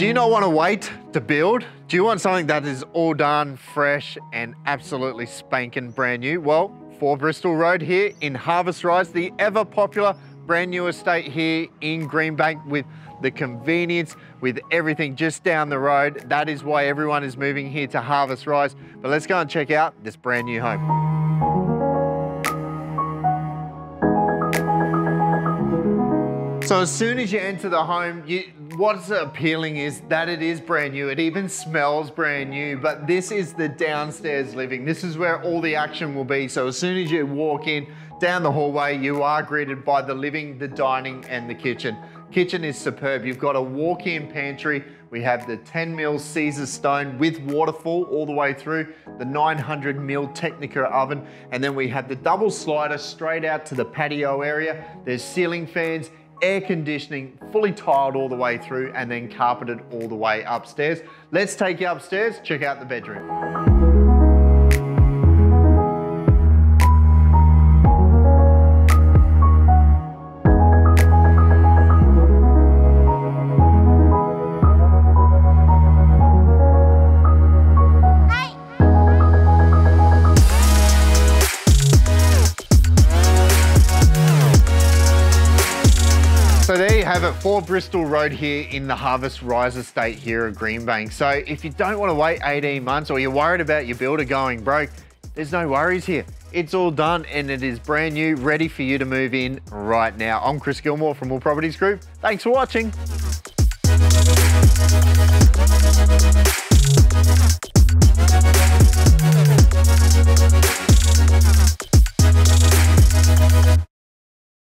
Do you not want to wait to build? Do you want something that is all done, fresh, and absolutely spanking brand new? Well, for Bristol Road here in Harvest Rise, the ever popular brand new estate here in Greenbank with the convenience, with everything just down the road. That is why everyone is moving here to Harvest Rise. But let's go and check out this brand new home. So as soon as you enter the home, you, what's appealing is that it is brand new. It even smells brand new, but this is the downstairs living. This is where all the action will be. So as soon as you walk in, down the hallway, you are greeted by the living, the dining, and the kitchen. Kitchen is superb. You've got a walk-in pantry. We have the 10 mil Caesarstone with waterfall all the way through, the 900 mil Technika oven, and then we have the double slider straight out to the patio area. There's ceiling fans, air conditioning, fully tiled all the way through and then carpeted all the way upstairs. Let's take you upstairs, check out the bedroom. So there you have it, 4 Bristol Road here in the Harvest Rise Estate here at Greenbank. So if you don't want to wait 18 months or you're worried about your builder going broke, there's no worries here. It's all done and it is brand new, ready for you to move in right now. I'm Chris Gilmour from All Properties Group. Thanks for watching.